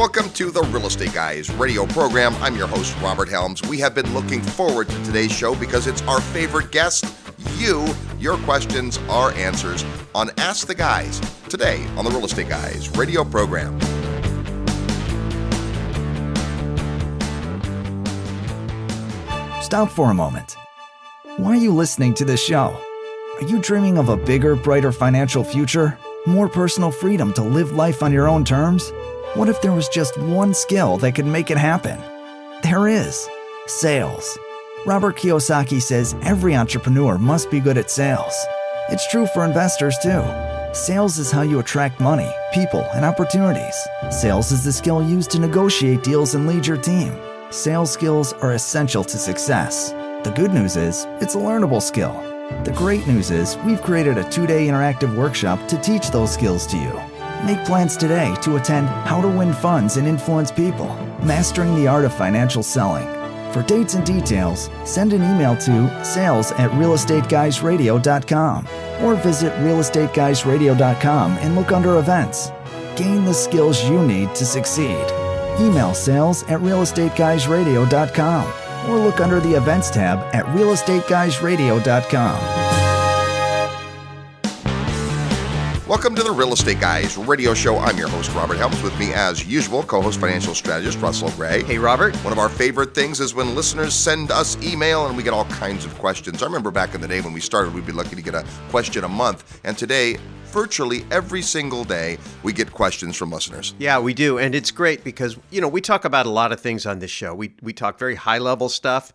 Welcome to the Real Estate Guys radio program. I'm your host, Robert Helms. We have been looking forward to today's show because it's our favorite guest, you, your questions, our answers on Ask the Guys today on the Real Estate Guys radio program. Stop for a moment. Why are you listening to this show? Are you dreaming of a bigger, brighter financial future? More personal freedom to live life on your own terms? What if there was just one skill that could make it happen? There is sales. Robert Kiyosaki says every entrepreneur must be good at sales. It's true for investors too. Sales is how you attract money, people, and opportunities. Sales is the skill used to negotiate deals and lead your team. Sales skills are essential to success. The good news is, it's a learnable skill. The great news is, we've created a two day interactive workshop to teach those skills to you. Make plans today to attend How to Win Funds and Influence People Mastering the Art of Financial Selling. For dates and details, send an email to sales at realestateguysradio.com or visit realestateguysradio.com and look under events. Gain the skills you need to succeed. Email sales at realestateguysradio.com or look under the events tab at realestateguysradio.com. Welcome to the Real Estate Guys radio show. I'm your host, Robert Helms. With me, as usual, co host financial strategist Russell Gray. Hey, Robert. One of our favorite things is when listeners send us email and we get all kinds of questions. I remember back in the day when we started, we'd be lucky to get a question a month. And today, virtually every single day, we get questions from listeners. Yeah, we do. And it's great because, you know, we talk about a lot of things on this show. We, we talk very high level stuff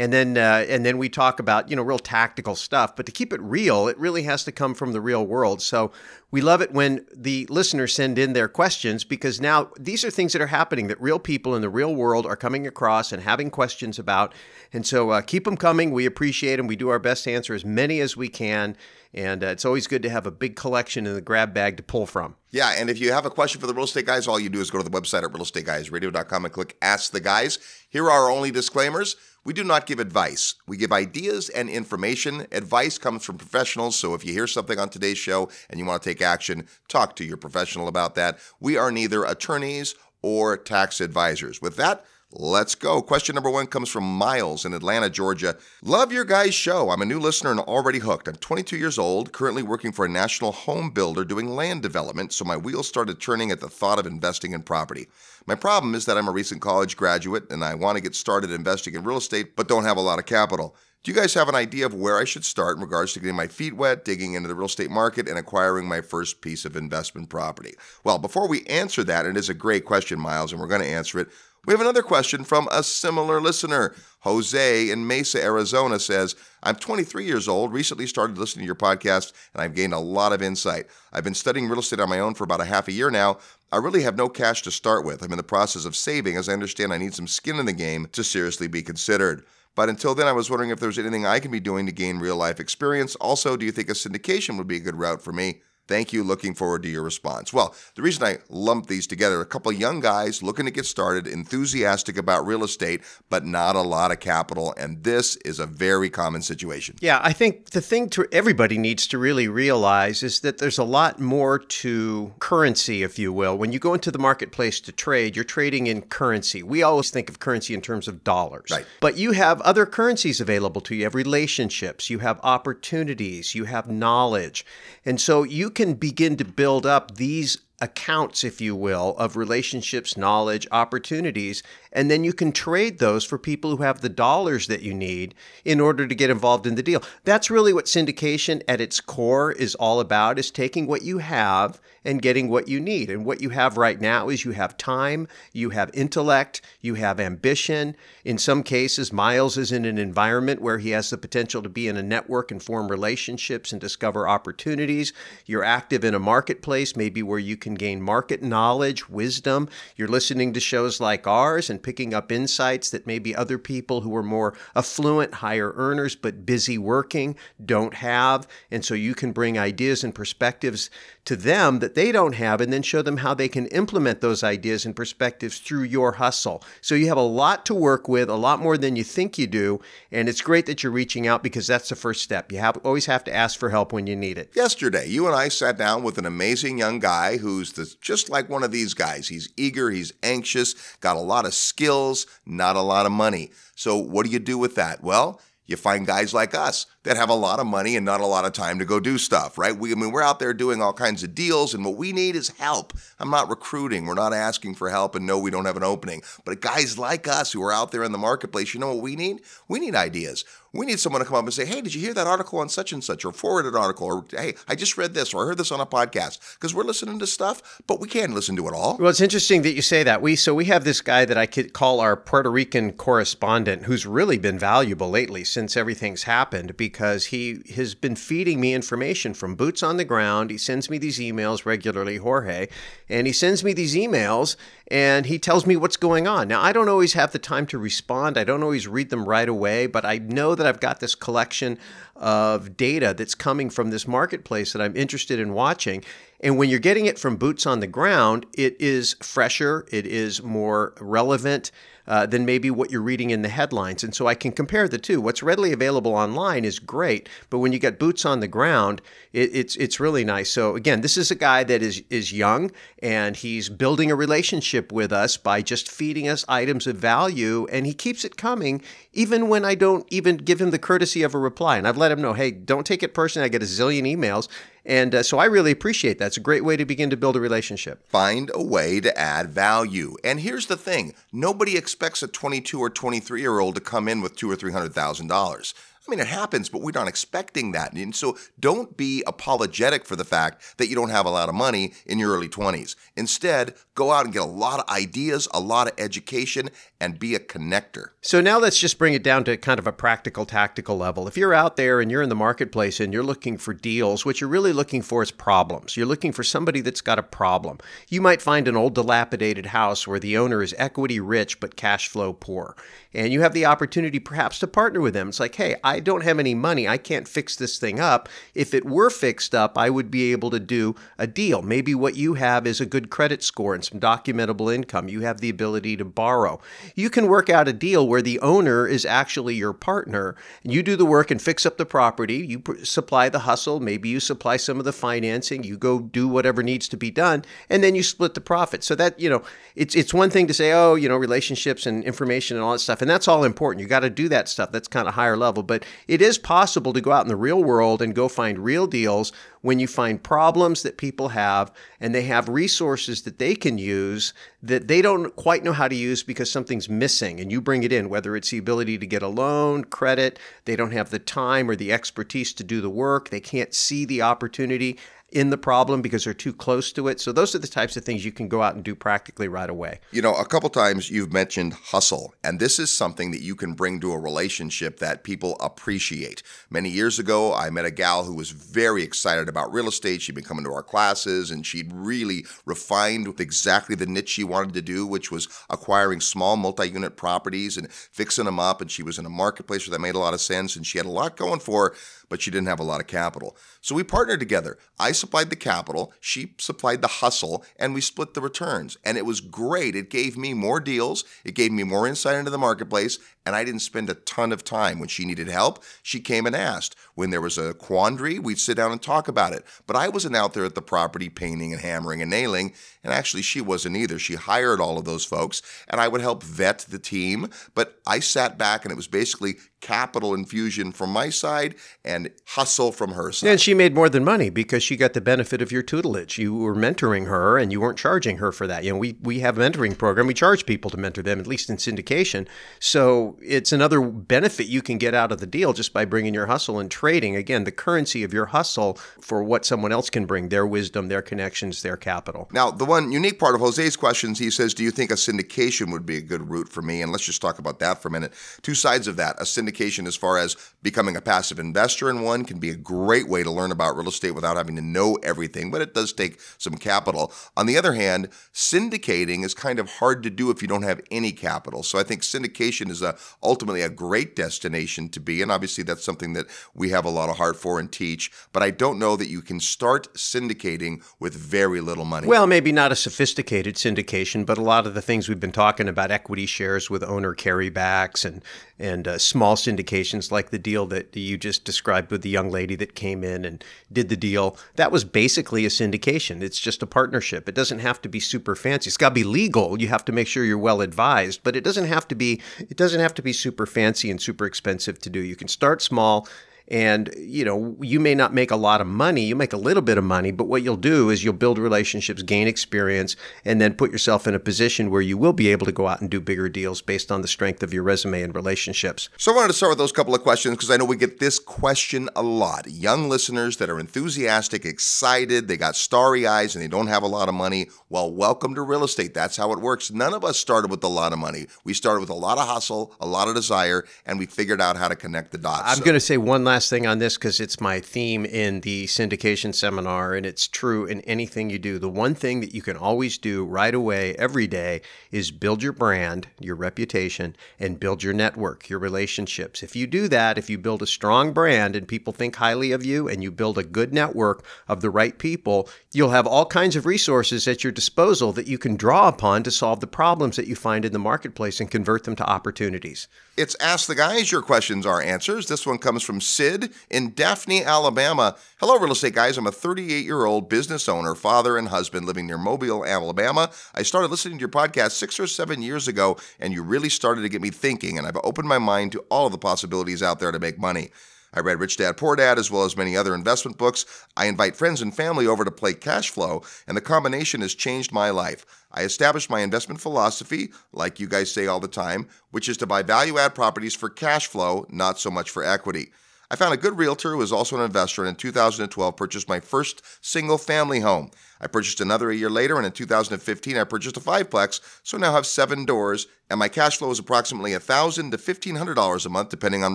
and then uh, and then we talk about you know real tactical stuff but to keep it real it really has to come from the real world so we love it when the listeners send in their questions because now these are things that are happening that real people in the real world are coming across and having questions about and so uh, keep them coming we appreciate them we do our best to answer as many as we can and uh, it's always good to have a big collection in the grab bag to pull from. Yeah, and if you have a question for the real estate guys, all you do is go to the website at realestateguysradio.com and click Ask the Guys. Here are our only disclaimers. We do not give advice. We give ideas and information. Advice comes from professionals, so if you hear something on today's show and you want to take action, talk to your professional about that. We are neither attorneys or tax advisors. With that, Let's go. Question number one comes from Miles in Atlanta, Georgia. Love your guys' show. I'm a new listener and already hooked. I'm 22 years old, currently working for a national home builder doing land development, so my wheels started turning at the thought of investing in property. My problem is that I'm a recent college graduate and I want to get started investing in real estate, but don't have a lot of capital. Do you guys have an idea of where I should start in regards to getting my feet wet, digging into the real estate market, and acquiring my first piece of investment property? Well, before we answer that, it is a great question, Miles, and we're going to answer it. We have another question from a similar listener. Jose in Mesa, Arizona says, I'm 23 years old, recently started listening to your podcast, and I've gained a lot of insight. I've been studying real estate on my own for about a half a year now. I really have no cash to start with. I'm in the process of saving as I understand I need some skin in the game to seriously be considered. But until then, I was wondering if there's anything I can be doing to gain real life experience. Also, do you think a syndication would be a good route for me? Thank you. Looking forward to your response. Well, the reason I lumped these together, a couple young guys looking to get started, enthusiastic about real estate, but not a lot of capital. And this is a very common situation. Yeah, I think the thing to everybody needs to really realize is that there's a lot more to currency, if you will. When you go into the marketplace to trade, you're trading in currency. We always think of currency in terms of dollars. Right. But you have other currencies available to you. You have relationships, you have opportunities, you have knowledge. And so you can begin to build up these accounts, if you will, of relationships, knowledge, opportunities, and then you can trade those for people who have the dollars that you need in order to get involved in the deal. That's really what syndication at its core is all about is taking what you have and getting what you need. And what you have right now is you have time, you have intellect, you have ambition. In some cases, Miles is in an environment where he has the potential to be in a network and form relationships and discover opportunities. You're active in a marketplace, maybe where you can gain market knowledge, wisdom. You're listening to shows like ours and picking up insights that maybe other people who are more affluent, higher earners, but busy working don't have. And so you can bring ideas and perspectives to them that they don't have and then show them how they can implement those ideas and perspectives through your hustle. So you have a lot to work with, a lot more than you think you do. And it's great that you're reaching out because that's the first step. You have always have to ask for help when you need it. Yesterday, you and I sat down with an amazing young guy who's the, just like one of these guys. He's eager, he's anxious, got a lot of skills, not a lot of money. So, what do you do with that? Well, you find guys like us that have a lot of money and not a lot of time to go do stuff, right? We, I mean, we're out there doing all kinds of deals, and what we need is help. I'm not recruiting. We're not asking for help, and no, we don't have an opening. But guys like us who are out there in the marketplace, you know what we need? We need ideas. We need someone to come up and say, hey, did you hear that article on such and such, or forward an article, or hey, I just read this, or I heard this on a podcast. Because we're listening to stuff, but we can't listen to it all. Well, it's interesting that you say that. We so we have this guy that I could call our Puerto Rican correspondent, who's really been valuable lately since everything's happened, because he has been feeding me information from boots on the ground. He sends me these emails regularly, Jorge, and he sends me these emails and he tells me what's going on. Now, I don't always have the time to respond. I don't always read them right away, but I know that I've got this collection of data that's coming from this marketplace that I'm interested in watching. And when you're getting it from boots on the ground, it is fresher, it is more relevant, uh, than maybe what you're reading in the headlines. And so I can compare the two. What's readily available online is great, but when you get boots on the ground, it, it's it's really nice. So again, this is a guy that is is young and he's building a relationship with us by just feeding us items of value, and he keeps it coming even when I don't even give him the courtesy of a reply. And I've let him know, hey, don't take it personally. I get a zillion emails. And uh, so I really appreciate that. It's a great way to begin to build a relationship. Find a way to add value. And here's the thing nobody expects a 22 or 23 year old to come in with two or $300,000. I mean, it happens, but we're not expecting that. And so don't be apologetic for the fact that you don't have a lot of money in your early 20s. Instead, go out and get a lot of ideas, a lot of education, and be a connector. So now let's just bring it down to kind of a practical, tactical level. If you're out there and you're in the marketplace and you're looking for deals, what you're really looking for is problems. You're looking for somebody that's got a problem. You might find an old, dilapidated house where the owner is equity rich but cash flow poor. And you have the opportunity perhaps to partner with them. It's like, hey, don't have any money. I can't fix this thing up. If it were fixed up, I would be able to do a deal. Maybe what you have is a good credit score and some documentable income. You have the ability to borrow. You can work out a deal where the owner is actually your partner. And you do the work and fix up the property. You supply the hustle. Maybe you supply some of the financing. You go do whatever needs to be done, and then you split the profit. So that, you know, it's it's one thing to say, oh, you know, relationships and information and all that stuff, and that's all important. You got to do that stuff. That's kind of higher level, but it is possible to go out in the real world and go find real deals when you find problems that people have and they have resources that they can use that they don't quite know how to use because something's missing. And you bring it in, whether it's the ability to get a loan, credit, they don't have the time or the expertise to do the work, they can't see the opportunity in the problem because they're too close to it. So those are the types of things you can go out and do practically right away. You know, a couple times you've mentioned hustle, and this is something that you can bring to a relationship that people appreciate. Many years ago, I met a gal who was very excited about real estate. She'd been coming to our classes and she'd really refined with exactly the niche she wanted to do, which was acquiring small multi-unit properties and fixing them up. And she was in a marketplace where that made a lot of sense and she had a lot going for her but she didn't have a lot of capital. So we partnered together. I supplied the capital, she supplied the hustle, and we split the returns. And it was great. It gave me more deals, it gave me more insight into the marketplace, and I didn't spend a ton of time. When she needed help, she came and asked. When there was a quandary, we'd sit down and talk about it. But I wasn't out there at the property painting and hammering and nailing, and actually she wasn't either. She hired all of those folks, and I would help vet the team. But I sat back, and it was basically capital infusion from my side and hustle from her side. And she made more than money because she got the benefit of your tutelage. You were mentoring her and you weren't charging her for that. You know, we, we have a mentoring program. We charge people to mentor them, at least in syndication. So it's another benefit you can get out of the deal just by bringing your hustle and trading. Again, the currency of your hustle for what someone else can bring, their wisdom, their connections, their capital. Now, the one unique part of Jose's questions, he says, do you think a syndication would be a good route for me? And let's just talk about that for a minute. Two sides of that. A syndication as far as becoming a passive investor in one can be a great way to learn about real estate without having to know everything, but it does take some capital. On the other hand, syndicating is kind of hard to do if you don't have any capital. So I think syndication is a, ultimately a great destination to be, and obviously that's something that we have have a lot of heart for and teach, but I don't know that you can start syndicating with very little money. Well, maybe not a sophisticated syndication, but a lot of the things we've been talking about equity shares with owner carrybacks and and uh, small syndications like the deal that you just described with the young lady that came in and did the deal. That was basically a syndication. It's just a partnership. It doesn't have to be super fancy. It's got to be legal. You have to make sure you're well advised, but it doesn't have to be it doesn't have to be super fancy and super expensive to do. You can start small and you know you may not make a lot of money you make a little bit of money but what you'll do is you'll build relationships gain experience and then put yourself in a position where you will be able to go out and do bigger deals based on the strength of your resume and relationships. So i wanted to start with those couple of questions because i know we get this question a lot. Young listeners that are enthusiastic excited they got starry eyes and they don't have a lot of money. Well welcome to real estate. That's how it works. None of us started with a lot of money. We started with a lot of hustle a lot of desire and we figured out how to connect the dots. I'm so. going to say one last last thing on this because it's my theme in the syndication seminar, and it's true in anything you do. The one thing that you can always do right away, every day, is build your brand, your reputation, and build your network, your relationships. If you do that, if you build a strong brand and people think highly of you, and you build a good network of the right people, you'll have all kinds of resources at your disposal that you can draw upon to solve the problems that you find in the marketplace and convert them to opportunities. It's Ask the Guys. Your questions are answers. This one comes from Sid in Daphne, Alabama. Hello, real estate guys. I'm a 38 year old business owner, father, and husband living near Mobile, Alabama. I started listening to your podcast six or seven years ago, and you really started to get me thinking, and I've opened my mind to all of the possibilities out there to make money. I read Rich Dad Poor Dad as well as many other investment books. I invite friends and family over to play cash flow, and the combination has changed my life. I established my investment philosophy, like you guys say all the time, which is to buy value add properties for cash flow, not so much for equity. I found a good realtor who is also an investor and in 2012 purchased my first single family home. I purchased another a year later, and in 2015 I purchased a fiveplex, so now have seven doors, and my cash flow is approximately 1,000 to $1,500 a month, depending on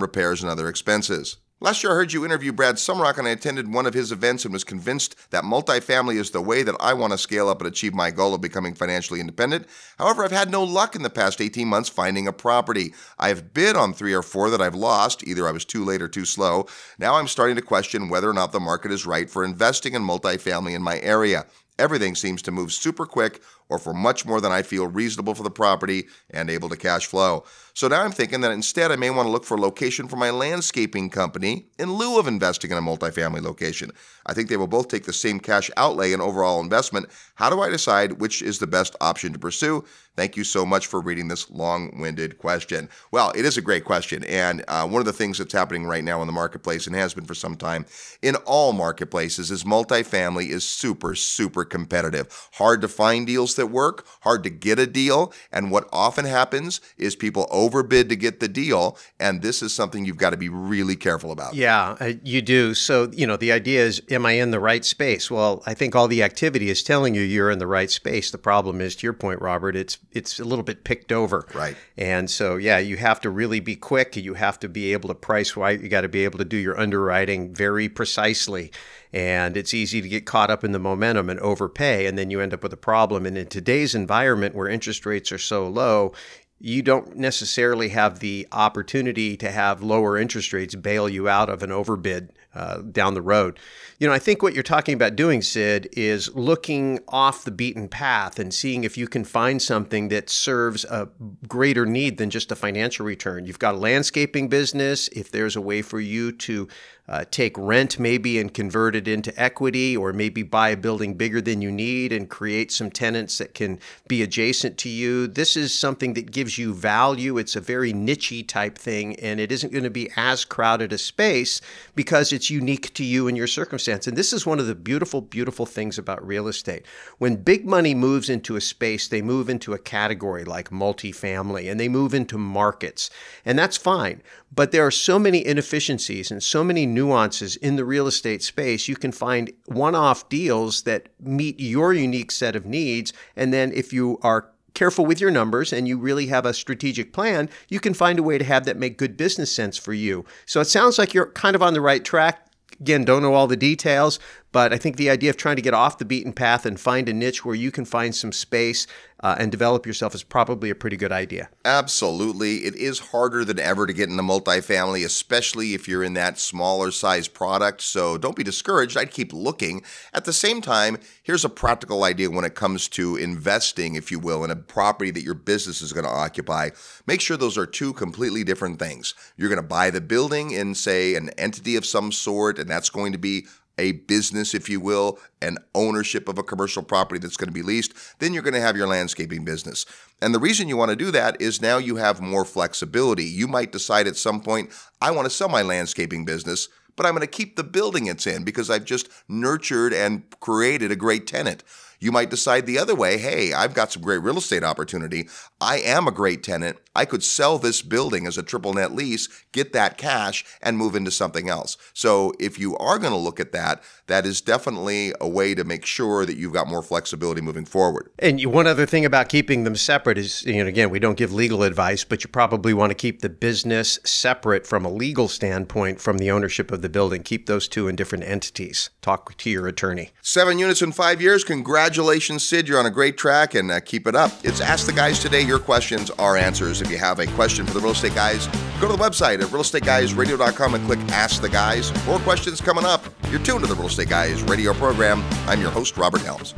repairs and other expenses. Last year, I heard you interview Brad Sumrok, and I attended one of his events and was convinced that multifamily is the way that I want to scale up and achieve my goal of becoming financially independent. However, I've had no luck in the past 18 months finding a property. I've bid on three or four that I've lost. Either I was too late or too slow. Now I'm starting to question whether or not the market is right for investing in multifamily in my area. Everything seems to move super quick or for much more than I feel reasonable for the property and able to cash flow. So now I'm thinking that instead I may want to look for a location for my landscaping company in lieu of investing in a multifamily location. I think they will both take the same cash outlay and overall investment. How do I decide which is the best option to pursue? Thank you so much for reading this long winded question. Well, it is a great question. And uh, one of the things that's happening right now in the marketplace and has been for some time in all marketplaces is multifamily is super, super competitive. Hard to find deals that work, hard to get a deal. And what often happens is people overbid to get the deal. And this is something you've got to be really careful about. Yeah, uh, you do. So, you know, the idea is, am I in the right space? Well, I think all the activity is telling you you're in the right space. The problem is, to your point, Robert, it's it's a little bit picked over. Right. And so, yeah, you have to really be quick. You have to be able to price right. You got to be able to do your underwriting very precisely. And it's easy to get caught up in the momentum and overpay, and then you end up with a problem. And in today's environment where interest rates are so low, you don't necessarily have the opportunity to have lower interest rates bail you out of an overbid uh, down the road. You know, I think what you're talking about doing, Sid, is looking off the beaten path and seeing if you can find something that serves a greater need than just a financial return. You've got a landscaping business. If there's a way for you to uh, take rent maybe and convert it into equity, or maybe buy a building bigger than you need and create some tenants that can be adjacent to you. This is something that gives you value. It's a very nichey type thing, and it isn't going to be as crowded a space because it's unique to you and your circumstance. And this is one of the beautiful, beautiful things about real estate. When big money moves into a space, they move into a category like multifamily and they move into markets. And that's fine. But there are so many inefficiencies and so many nuances in the real estate space. You can find one off deals that meet your unique set of needs. And then if you are careful with your numbers and you really have a strategic plan, you can find a way to have that make good business sense for you. So it sounds like you're kind of on the right track. Again, don't know all the details, But I think the idea of trying to get off the beaten path and find a niche where you can find some space uh, and develop yourself is probably a pretty good idea. Absolutely. It is harder than ever to get into multifamily, especially if you're in that smaller size product. So don't be discouraged. I'd keep looking. At the same time, here's a practical idea when it comes to investing, if you will, in a property that your business is going to occupy. Make sure those are two completely different things. You're going to buy the building in, say, an entity of some sort, and that's going to be a business, if you will, an ownership of a commercial property that's going to be leased, then you're going to have your landscaping business. And the reason you want to do that is now you have more flexibility. You might decide at some point, I want to sell my landscaping business, but I'm going to keep the building it's in because I've just nurtured and created a great tenant. You might decide the other way hey, I've got some great real estate opportunity. I am a great tenant. I could sell this building as a triple net lease, get that cash, and move into something else. So if you are going to look at that, that is definitely a way to make sure that you've got more flexibility moving forward. And one other thing about keeping them separate is, you know, again, we don't give legal advice, but you probably want to keep the business separate from a legal standpoint from the ownership of the building. Keep those two in different entities. Talk to your attorney. Seven units in five years. Congratulations, Sid. You're on a great track and uh, keep it up. It's Ask the Guys today. Your questions are answers. If you have a question for the Real Estate Guys, go to the website at realestateguysradio.com and click Ask the Guys. More questions coming up. You're tuned to the Real Estate Guys radio program. I'm your host, Robert Helms.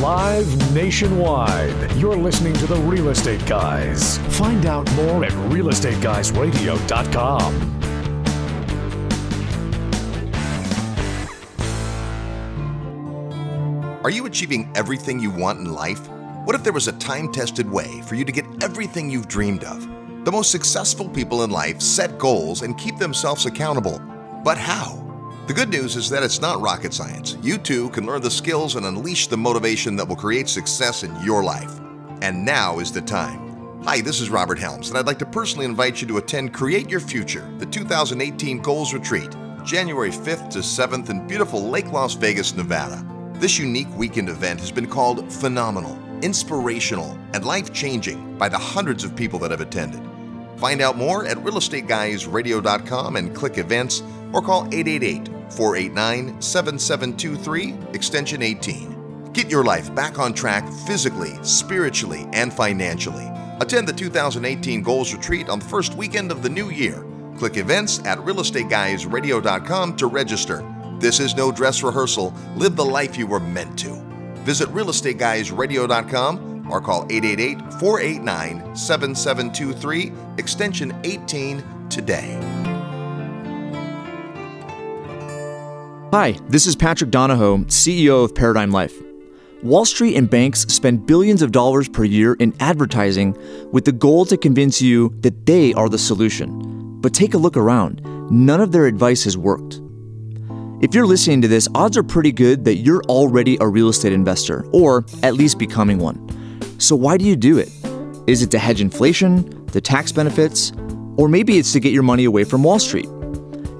Live nationwide, you're listening to the Real Estate Guys. Find out more at realestateguysradio.com. Are you achieving everything you want in life? What if there was a time tested way for you to get everything you've dreamed of? The most successful people in life set goals and keep themselves accountable. But how? The good news is that it's not rocket science. You too can learn the skills and unleash the motivation that will create success in your life. And now is the time. Hi, this is Robert Helms, and I'd like to personally invite you to attend Create Your Future, the 2018 Goals Retreat, January 5th to 7th in beautiful Lake Las Vegas, Nevada. This unique weekend event has been called phenomenal, inspirational, and life changing by the hundreds of people that have attended. Find out more at realestateguysradio.com and click events or call 888 489 7723, extension 18. Get your life back on track physically, spiritually, and financially. Attend the 2018 Goals Retreat on the first weekend of the new year. Click events at realestateguysradio.com to register. This is no dress rehearsal. Live the life you were meant to. Visit realestateguysradio.com or call 888 489 7723, extension 18 today. Hi, this is Patrick Donohoe, CEO of Paradigm Life. Wall Street and banks spend billions of dollars per year in advertising with the goal to convince you that they are the solution. But take a look around. None of their advice has worked. If you're listening to this, odds are pretty good that you're already a real estate investor, or at least becoming one. So why do you do it? Is it to hedge inflation, the tax benefits, or maybe it's to get your money away from Wall Street?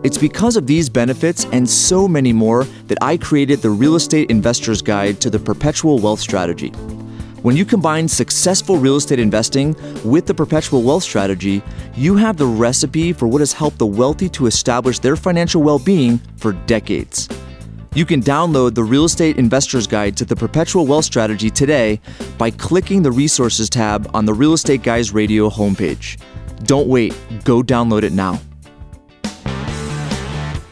It's because of these benefits and so many more that I created the Real Estate Investor's Guide to the Perpetual Wealth Strategy. When you combine successful real estate investing with the perpetual wealth strategy, you have the recipe for what has helped the wealthy to establish their financial well being for decades. You can download the Real Estate Investor's Guide to the Perpetual Wealth Strategy today by clicking the Resources tab on the Real Estate Guys Radio homepage. Don't wait, go download it now.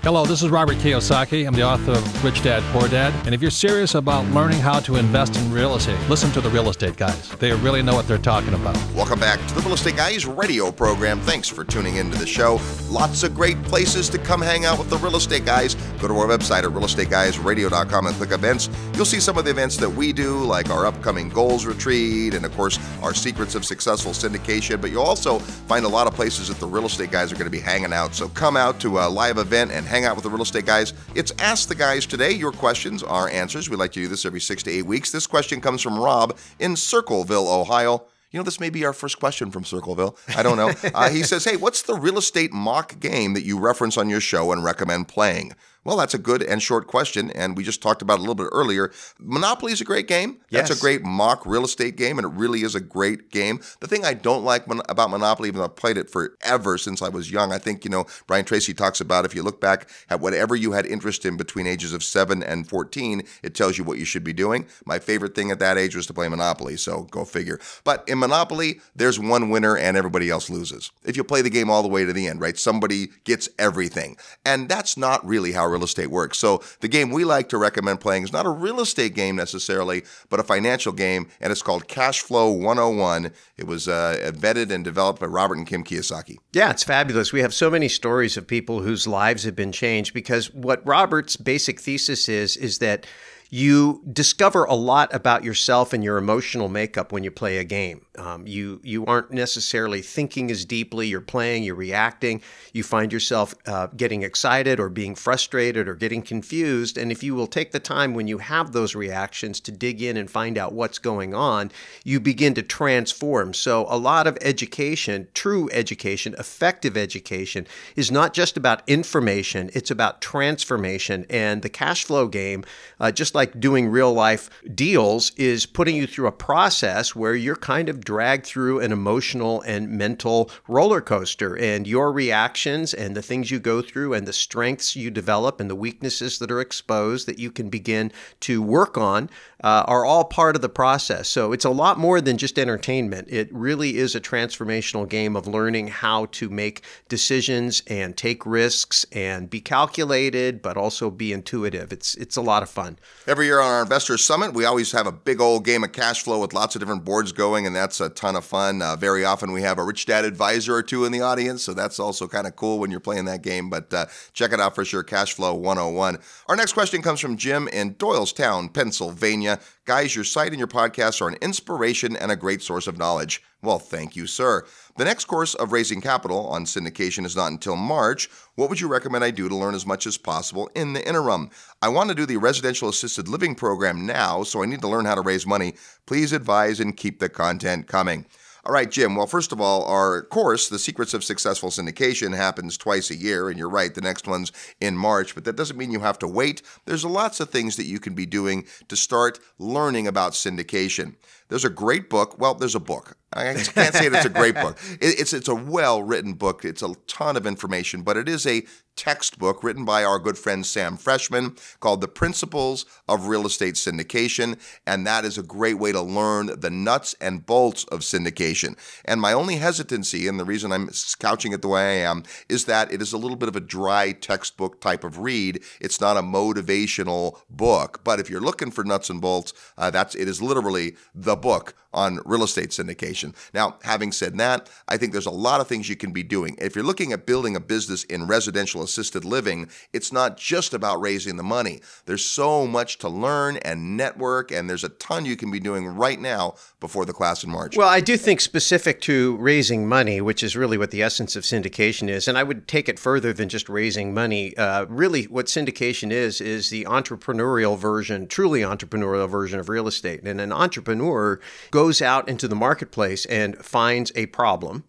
Hello, this is Robert Kiyosaki. I'm the author of Rich Dad Poor Dad. And if you're serious about learning how to invest in real estate, listen to the real estate guys. They really know what they're talking about. Welcome back to the Real Estate Guys radio program. Thanks for tuning into the show. Lots of great places to come hang out with the real estate guys. Go to our website at realestateguysradio.com and click events. You'll see some of the events that we do, like our upcoming goals retreat and, of course, our secrets of successful syndication. But you'll also find a lot of places that the real estate guys are going to be hanging out. So come out to a live event and hang out with the real estate guys. It's Ask the Guys today. Your questions, our answers. We like to do this every six to eight weeks. This question comes from Rob in Circleville, Ohio. You know, this may be our first question from Circleville. I don't know. Uh, he says, Hey, what's the real estate mock game that you reference on your show and recommend playing? Well, that's a good and short question, and we just talked about it a little bit earlier. Monopoly is a great game. That's Yes. a great mock real estate game, and it really is a great game. The thing I don't like mon- about Monopoly, even though I've played it forever since I was young, I think, you know, Brian Tracy talks about if you look back at whatever you had interest in between ages of 7 and 14, it tells you what you should be doing. My favorite thing at that age was to play Monopoly, so go figure. But in Monopoly, there's one winner and everybody else loses. If you play the game all the way to the end, right? Somebody gets everything. And that's not really how real estate works. So the game we like to recommend playing is not a real estate game necessarily, but a financial game, and it's called Cash Flow 101. It was uh, vetted and developed by Robert and Kim Kiyosaki. Yeah, it's fabulous. We have so many stories of people whose lives have been changed because what Robert's basic thesis is is that you discover a lot about yourself and your emotional makeup when you play a game. Um, you you aren't necessarily thinking as deeply. You're playing. You're reacting. You find yourself uh, getting excited or being frustrated or getting confused. And if you will take the time when you have those reactions to dig in and find out what's going on, you begin to transform. So a lot of education, true education, effective education, is not just about information. It's about transformation. And the cash flow game, uh, just like doing real life deals, is putting you through a process where you're kind of dragged through an emotional and mental roller coaster. And your reactions and the things you go through and the strengths you develop and the weaknesses that are exposed that you can begin to work on uh, are all part of the process. So it's a lot more than just entertainment. It really is a transformational game of learning how to make decisions and take risks and be calculated, but also be intuitive. It's it's a lot of fun. Every year on our Investor Summit, we always have a big old game of cash flow with lots of different boards going, and that's a ton of fun. Uh, very often we have a Rich Dad advisor or two in the audience, so that's also kind of cool when you're playing that game. But uh, check it out for sure, Cash Flow 101. Our next question comes from Jim in Doylestown, Pennsylvania. Guys, your site and your podcast are an inspiration and a great source of knowledge. Well, thank you, sir. The next course of Raising Capital on syndication is not until March. What would you recommend I do to learn as much as possible in the interim? I want to do the residential assisted living program now, so I need to learn how to raise money. Please advise and keep the content coming. All right, Jim. Well, first of all, our course, The Secrets of Successful Syndication, happens twice a year. And you're right, the next one's in March, but that doesn't mean you have to wait. There's lots of things that you can be doing to start learning about syndication. There's a great book. Well, there's a book. I can't say that it's a great book. It's it's a well written book. It's a ton of information, but it is a textbook written by our good friend Sam Freshman called The Principles of Real Estate Syndication. And that is a great way to learn the nuts and bolts of syndication. And my only hesitancy, and the reason I'm couching it the way I am, is that it is a little bit of a dry textbook type of read. It's not a motivational book. But if you're looking for nuts and bolts, uh, that's it is literally the book on real estate syndication. Now, having said that, I think there's a lot of things you can be doing. If you're looking at building a business in residential assisted living, it's not just about raising the money. There's so much to learn and network, and there's a ton you can be doing right now before the class in March. Well, I do think specific to raising money, which is really what the essence of syndication is, and I would take it further than just raising money. Uh, really, what syndication is is the entrepreneurial version, truly entrepreneurial version of real estate. And an entrepreneur goes out into the marketplace and finds a problem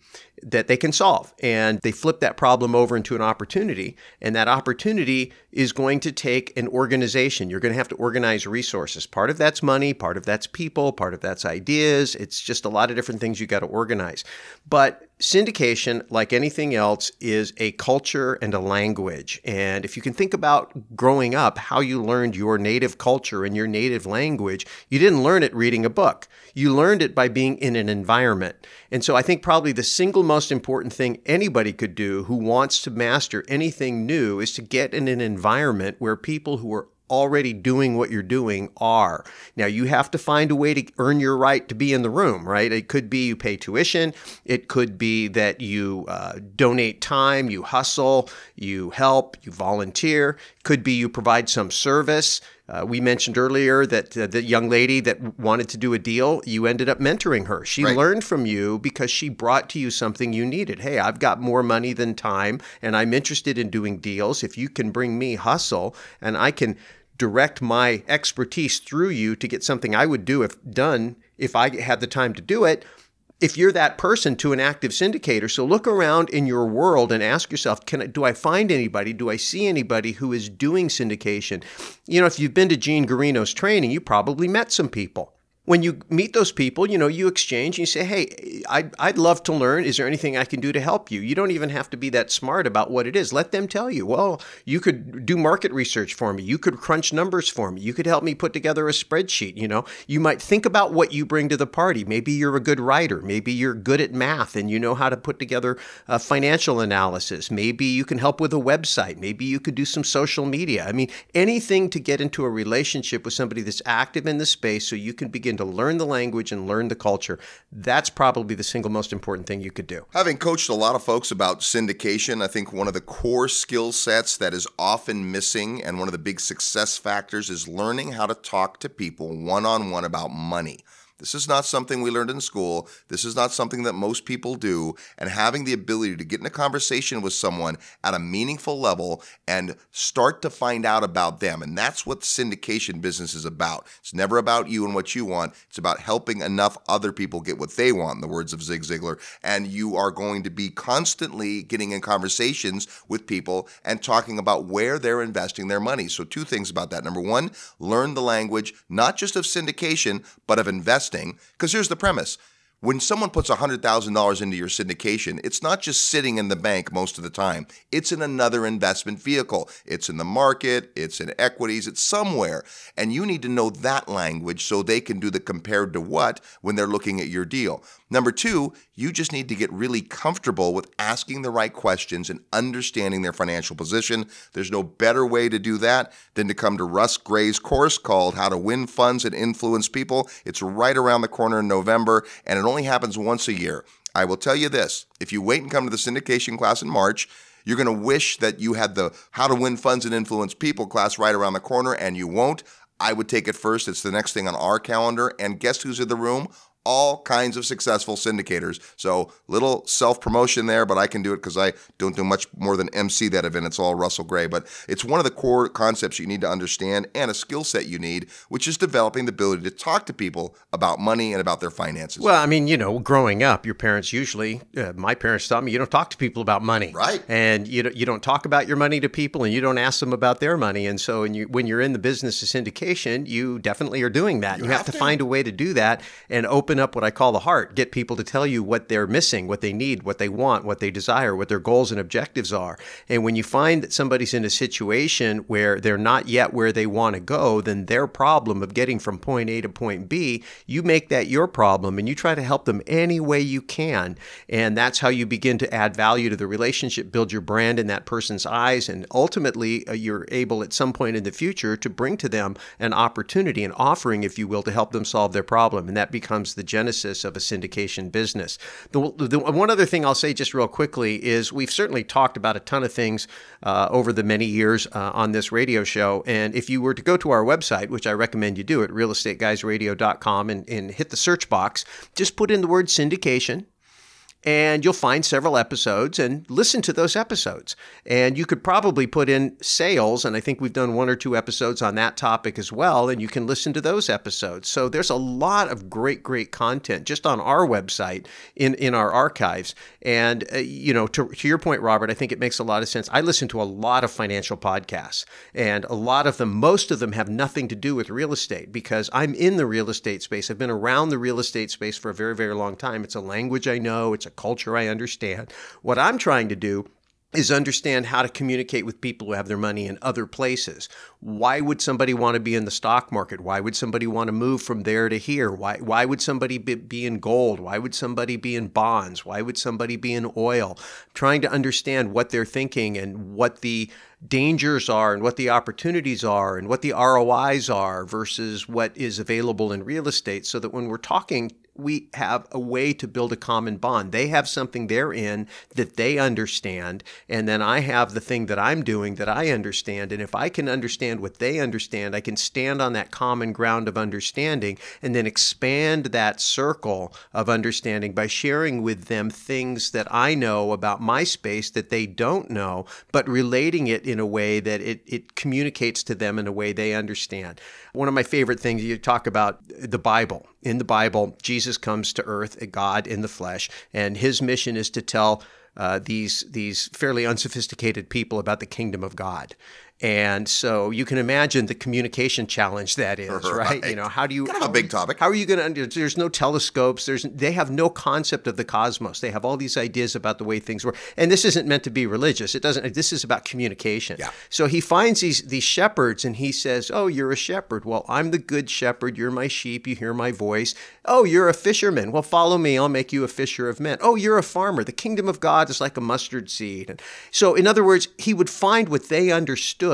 that they can solve. And they flip that problem over into an opportunity. And that opportunity is going to take an organization. You're going to have to organize resources. Part of that's money, part of that's people, part of that's ideas. It's just a lot of different things you got to organize. But syndication, like anything else, is a culture and a language. And if you can think about growing up, how you learned your native culture and your native language, you didn't learn it reading a book. You learned it by being in an environment. And so I think probably the single most important thing anybody could do who wants to master anything new is to get in an environment where people who are already doing what you're doing are. Now, you have to find a way to earn your right to be in the room, right? It could be you pay tuition, it could be that you uh, donate time, you hustle, you help, you volunteer, could be you provide some service. Uh, we mentioned earlier that uh, the young lady that wanted to do a deal, you ended up mentoring her. She Right. learned from you because she brought to you something you needed. Hey, I've got more money than time, and I'm interested in doing deals. If you can bring me hustle, and I can direct my expertise through you to get something I would do if done if I had the time to do it, if you're that person to an active syndicator. So look around in your world and ask yourself, can I, do I find anybody? Do I see anybody who is doing syndication? You know, if you've been to Gene Guarino's training, you probably met some people when you meet those people, you know, you exchange and you say, Hey, I'd, I'd love to learn. Is there anything I can do to help you? You don't even have to be that smart about what it is. Let them tell you, well, you could do market research for me. You could crunch numbers for me. You could help me put together a spreadsheet. You know, you might think about what you bring to the party. Maybe you're a good writer. Maybe you're good at math and you know how to put together a financial analysis. Maybe you can help with a website. Maybe you could do some social media. I mean, anything to get into a relationship with somebody that's active in the space so you can begin begin to learn the language and learn the culture. That's probably the single most important thing you could do. Having coached a lot of folks about syndication, I think one of the core skill sets that is often missing and one of the big success factors is learning how to talk to people one on one about money. This is not something we learned in school. This is not something that most people do. And having the ability to get in a conversation with someone at a meaningful level and start to find out about them. And that's what syndication business is about. It's never about you and what you want, it's about helping enough other people get what they want, in the words of Zig Ziglar. And you are going to be constantly getting in conversations with people and talking about where they're investing their money. So, two things about that. Number one, learn the language, not just of syndication, but of investing investing, because here's the premise when someone puts $100,000 into your syndication, it's not just sitting in the bank most of the time. It's in another investment vehicle. It's in the market, it's in equities, it's somewhere. And you need to know that language so they can do the compared to what when they're looking at your deal. Number two, you just need to get really comfortable with asking the right questions and understanding their financial position. There's no better way to do that than to come to Russ Gray's course called How to Win Funds and Influence People. It's right around the corner in November, and it only happens once a year. I will tell you this if you wait and come to the syndication class in March, you're going to wish that you had the How to Win Funds and Influence People class right around the corner, and you won't. I would take it first. It's the next thing on our calendar. And guess who's in the room? All kinds of successful syndicators. So little self promotion there, but I can do it because I don't do much more than MC that event. It's all Russell Gray. But it's one of the core concepts you need to understand and a skill set you need, which is developing the ability to talk to people about money and about their finances. Well, I mean, you know, growing up, your parents usually, uh, my parents taught me, you don't talk to people about money. Right. And you don't, you don't talk about your money to people and you don't ask them about their money. And so when, you, when you're in the business of syndication, you definitely are doing that. You, you have, have to find a way to do that and open open up what I call the heart, get people to tell you what they're missing, what they need, what they want, what they desire, what their goals and objectives are. And when you find that somebody's in a situation where they're not yet where they want to go, then their problem of getting from point A to point B, you make that your problem and you try to help them any way you can. And that's how you begin to add value to the relationship, build your brand in that person's eyes, and ultimately uh, you're able at some point in the future to bring to them an opportunity, an offering, if you will, to help them solve their problem. And that becomes the the genesis of a syndication business. The, the, one other thing I'll say just real quickly is we've certainly talked about a ton of things uh, over the many years uh, on this radio show. And if you were to go to our website, which I recommend you do at realestateguysradio.com and, and hit the search box, just put in the word syndication and you'll find several episodes and listen to those episodes. And you could probably put in sales, and I think we've done one or two episodes on that topic as well, and you can listen to those episodes. So there's a lot of great, great content just on our website in, in our archives. And, uh, you know, to, to your point, Robert, I think it makes a lot of sense. I listen to a lot of financial podcasts, and a lot of them, most of them have nothing to do with real estate because I'm in the real estate space. I've been around the real estate space for a very, very long time. It's a language I know, it's a culture I understand. What I'm trying to do is understand how to communicate with people who have their money in other places. Why would somebody want to be in the stock market? Why would somebody want to move from there to here? Why, why would somebody be, be in gold? Why would somebody be in bonds? Why would somebody be in oil? Trying to understand what they're thinking and what the dangers are and what the opportunities are and what the ROIs are versus what is available in real estate so that when we're talking we have a way to build a common bond. They have something they're in that they understand, and then I have the thing that I'm doing that I understand. And if I can understand what they understand, I can stand on that common ground of understanding and then expand that circle of understanding by sharing with them things that I know about my space that they don't know, but relating it in a way that it, it communicates to them in a way they understand. One of my favorite things you talk about the Bible in the Bible, Jesus comes to earth, a God in the flesh, and his mission is to tell uh, these these fairly unsophisticated people about the kingdom of God. And so you can imagine the communication challenge that is, right? Right. You know, how do you Kind of a big topic. How are you going to? There's no telescopes. There's they have no concept of the cosmos. They have all these ideas about the way things work. And this isn't meant to be religious. It doesn't. This is about communication. Yeah. So he finds these these shepherds, and he says, "Oh, you're a shepherd. Well, I'm the good shepherd. You're my sheep. You hear my voice. Oh, you're a fisherman. Well, follow me. I'll make you a fisher of men. Oh, you're a farmer. The kingdom of God is like a mustard seed." And so, in other words, he would find what they understood.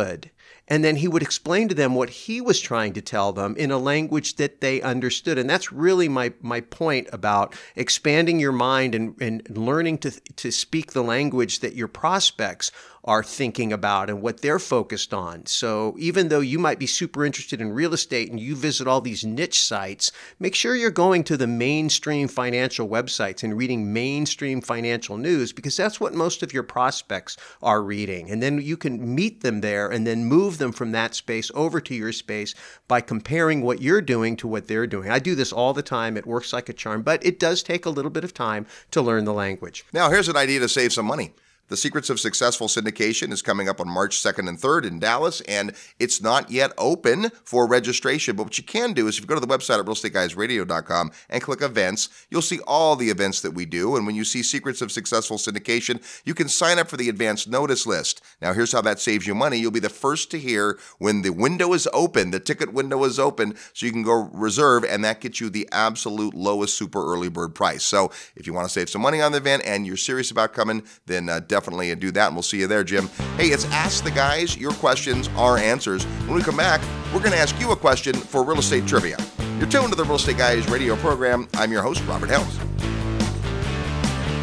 And then he would explain to them what he was trying to tell them in a language that they understood. And that's really my, my point about expanding your mind and, and learning to, to speak the language that your prospects are thinking about and what they're focused on. So even though you might be super interested in real estate and you visit all these niche sites, make sure you're going to the mainstream financial websites and reading mainstream financial news because that's what most of your prospects are reading. And then you can meet them there and then move them from that space over to your space by comparing what you're doing to what they're doing. I do this all the time. It works like a charm, but it does take a little bit of time to learn the language. Now, here's an idea to save some money. The Secrets of Successful Syndication is coming up on March 2nd and 3rd in Dallas, and it's not yet open for registration. But what you can do is if you go to the website at realestateguysradio.com and click events, you'll see all the events that we do. And when you see Secrets of Successful Syndication, you can sign up for the advance notice list. Now, here's how that saves you money. You'll be the first to hear when the window is open, the ticket window is open, so you can go reserve, and that gets you the absolute lowest super early bird price. So if you want to save some money on the event and you're serious about coming, then uh, definitely do that, and we'll see you there, Jim. Hey, it's Ask the Guys. Your questions our answers. When we come back, we're going to ask you a question for real estate trivia. You're tuned to the Real Estate Guys radio program. I'm your host, Robert Helms.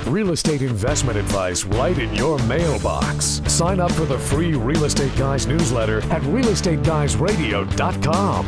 Real estate investment advice right in your mailbox. Sign up for the free Real Estate Guys newsletter at realestateguysradio.com.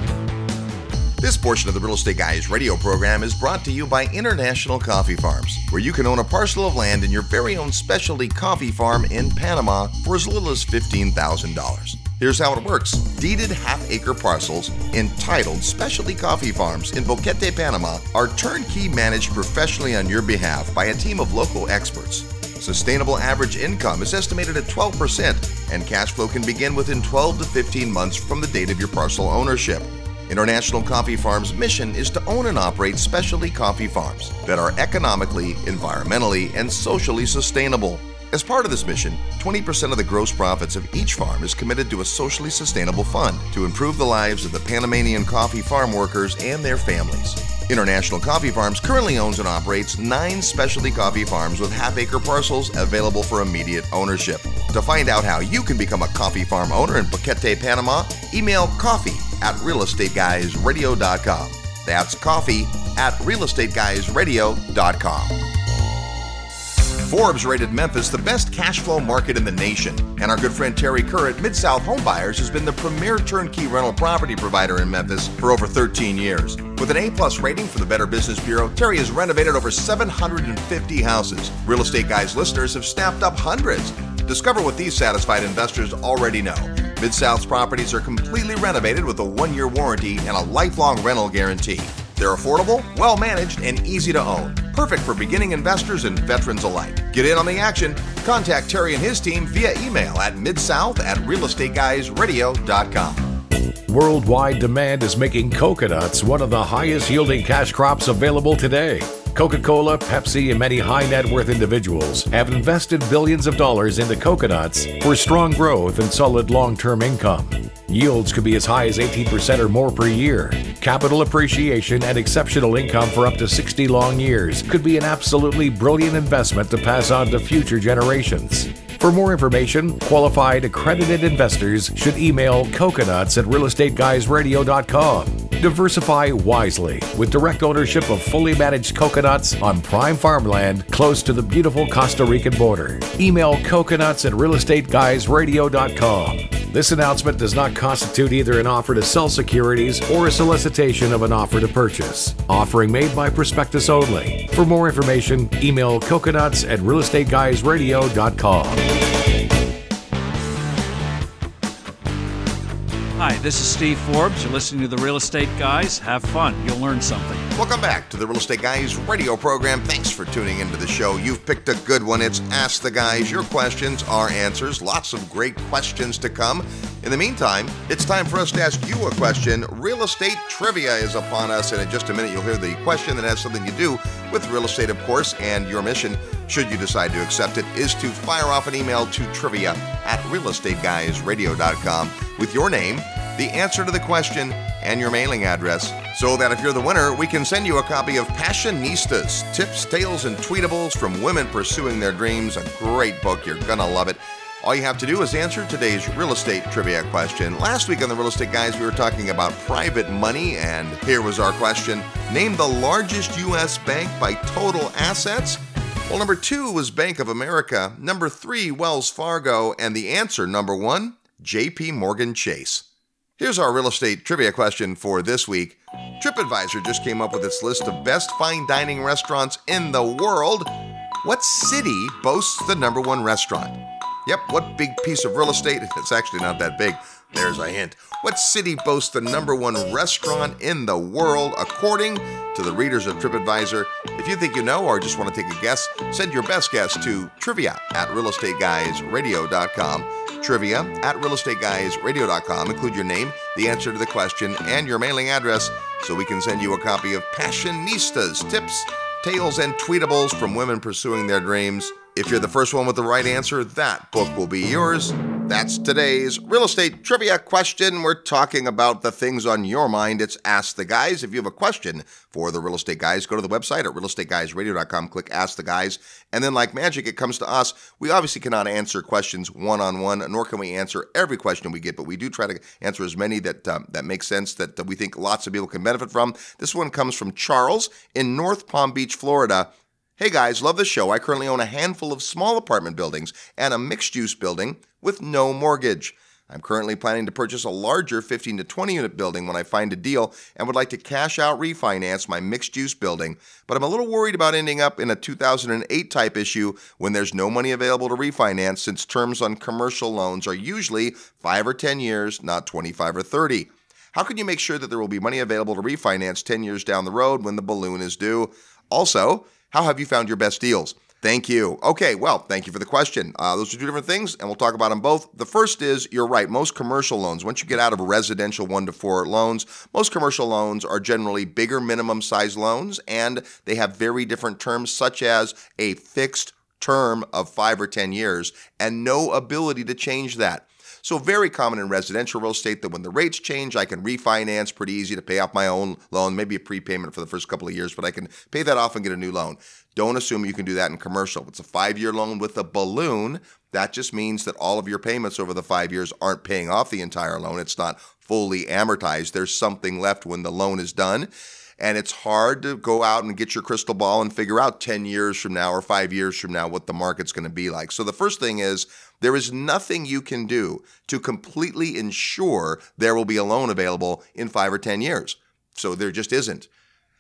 This portion of the Real Estate Guys radio program is brought to you by International Coffee Farms, where you can own a parcel of land in your very own specialty coffee farm in Panama for as little as $15,000. Here's how it works deeded half acre parcels entitled Specialty Coffee Farms in Boquete, Panama are turnkey managed professionally on your behalf by a team of local experts. Sustainable average income is estimated at 12%, and cash flow can begin within 12 to 15 months from the date of your parcel ownership. International Coffee Farms' mission is to own and operate specialty coffee farms that are economically, environmentally, and socially sustainable. As part of this mission, 20% of the gross profits of each farm is committed to a socially sustainable fund to improve the lives of the Panamanian coffee farm workers and their families. International Coffee Farms currently owns and operates nine specialty coffee farms with half acre parcels available for immediate ownership. To find out how you can become a coffee farm owner in Boquete, Panama, email coffee at realestateguysradio.com. That's coffee at realestateguysradio.com. Forbes rated Memphis the best cash flow market in the nation, and our good friend Terry Kerr at Mid South Home Buyers has been the premier turnkey rental property provider in Memphis for over 13 years. With an A plus rating from the Better Business Bureau, Terry has renovated over 750 houses. Real Estate Guys listeners have snapped up hundreds. Discover what these satisfied investors already know. Mid South's properties are completely renovated with a one year warranty and a lifelong rental guarantee. They're affordable, well managed, and easy to own. Perfect for beginning investors and veterans alike. Get in on the action. Contact Terry and his team via email at midsouth at realestateguysradio.com. Worldwide demand is making coconuts one of the highest yielding cash crops available today. Coca Cola, Pepsi, and many high net worth individuals have invested billions of dollars into coconuts for strong growth and solid long term income. Yields could be as high as 18% or more per year. Capital appreciation and exceptional income for up to 60 long years could be an absolutely brilliant investment to pass on to future generations. For more information, qualified accredited investors should email coconuts at realestateguysradio.com. Diversify wisely with direct ownership of fully managed coconuts on prime farmland close to the beautiful Costa Rican border. Email coconuts at realestateguysradio.com. This announcement does not constitute either an offer to sell securities or a solicitation of an offer to purchase. Offering made by prospectus only. For more information, email coconuts at realestateguysradio.com. Hi, this is Steve Forbes. You're listening to the Real Estate Guys. Have fun. You'll learn something. Welcome back to the Real Estate Guys radio program. Thanks for tuning into the show. You've picked a good one. It's Ask the Guys. Your questions, our answers. Lots of great questions to come. In the meantime, it's time for us to ask you a question. Real estate trivia is upon us, and in just a minute, you'll hear the question that has something to do with real estate, of course. And your mission, should you decide to accept it, is to fire off an email to trivia at realestateguysradio.com with your name, the answer to the question, and your mailing address so that if you're the winner, we can send you a copy of Passionistas Tips, Tales, and Tweetables from Women Pursuing Their Dreams. A great book. You're going to love it. All you have to do is answer today's real estate trivia question. Last week on the Real Estate Guys, we were talking about private money, and here was our question Name the largest U.S. bank by total assets. Well, number two was Bank of America, number three, Wells Fargo, and the answer, number one, JP Morgan Chase. Here's our real estate trivia question for this week. TripAdvisor just came up with its list of best fine dining restaurants in the world. What city boasts the number one restaurant? Yep, what big piece of real estate? It's actually not that big. There's a hint. What city boasts the number one restaurant in the world according to the readers of TripAdvisor? If you think you know or just want to take a guess, send your best guess to trivia at realestateguysradio.com. Trivia at realestateguysradio.com. Include your name, the answer to the question, and your mailing address so we can send you a copy of Passionistas Tips, Tales, and Tweetables from Women Pursuing Their Dreams. If you're the first one with the right answer, that book will be yours. That's today's real estate trivia question. We're talking about the things on your mind. It's Ask the Guys. If you have a question for the Real Estate Guys, go to the website at realestateguysradio.com, click Ask the Guys, and then, like magic, it comes to us. We obviously cannot answer questions one on one, nor can we answer every question we get, but we do try to answer as many that um, that make sense that, that we think lots of people can benefit from. This one comes from Charles in North Palm Beach, Florida. Hey guys, love the show. I currently own a handful of small apartment buildings and a mixed use building with no mortgage. I'm currently planning to purchase a larger 15 to 20 unit building when I find a deal and would like to cash out refinance my mixed use building, but I'm a little worried about ending up in a 2008 type issue when there's no money available to refinance since terms on commercial loans are usually 5 or 10 years, not 25 or 30. How can you make sure that there will be money available to refinance 10 years down the road when the balloon is due? Also, how have you found your best deals? Thank you. Okay, well, thank you for the question. Uh, those are two different things, and we'll talk about them both. The first is you're right. Most commercial loans, once you get out of residential one to four loans, most commercial loans are generally bigger minimum size loans, and they have very different terms, such as a fixed term of five or 10 years and no ability to change that. So, very common in residential real estate that when the rates change, I can refinance pretty easy to pay off my own loan, maybe a prepayment for the first couple of years, but I can pay that off and get a new loan. Don't assume you can do that in commercial. It's a five year loan with a balloon, that just means that all of your payments over the five years aren't paying off the entire loan. It's not fully amortized. There's something left when the loan is done. And it's hard to go out and get your crystal ball and figure out 10 years from now or five years from now what the market's going to be like. So the first thing is there is nothing you can do to completely ensure there will be a loan available in five or 10 years. So there just isn't.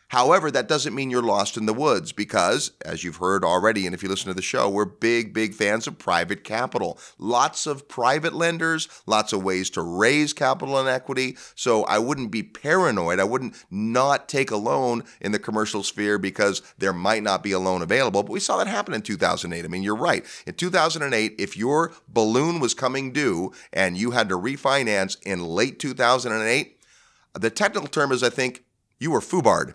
However, that doesn't mean you're lost in the woods because, as you've heard already, and if you listen to the show, we're big, big fans of private capital. Lots of private lenders, lots of ways to raise capital and equity. So I wouldn't be paranoid. I wouldn't not take a loan in the commercial sphere because there might not be a loan available. But we saw that happen in 2008. I mean, you're right. In 2008, if your balloon was coming due and you had to refinance in late 2008, the technical term is, I think, you were foobarred.